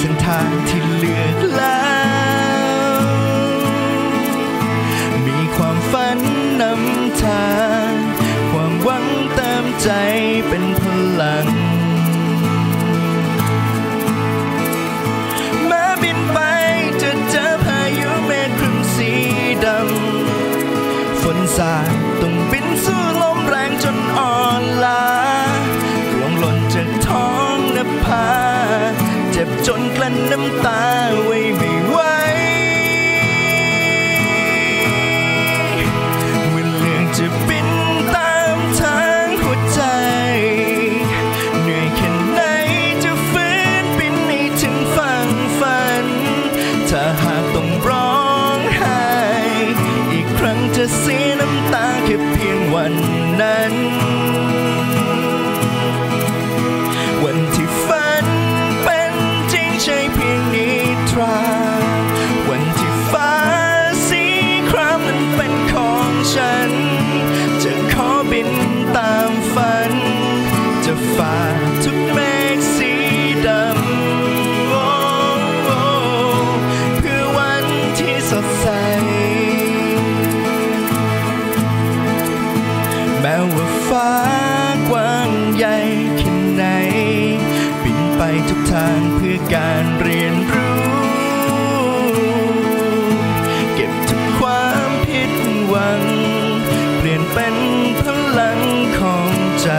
เส้นทางที่เลือกแล้ว มีความฝันนำทาง ความหวังเติมใจเป็นพลังมาบินไปจะเจอพายุเมฆครึ้มสีดำฝนสาด จ็บจนกลั้นน้ำตา ฟ้ากว้างใหญ่แค่ไหน บินไปทุกทางเพื่อการเรียนรู้ เก็บทุกความผิดหวัง เปลี่ยนเป็นพลังของใจ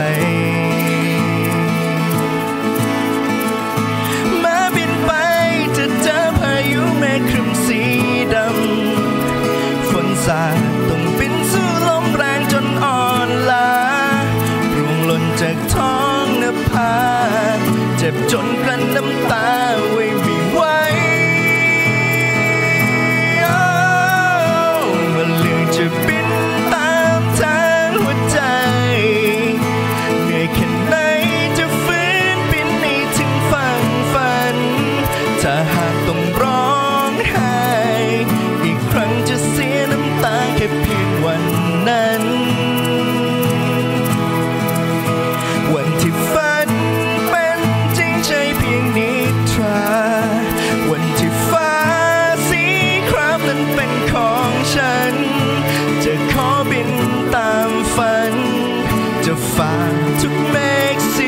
จนกลั้นน้ำตา find to make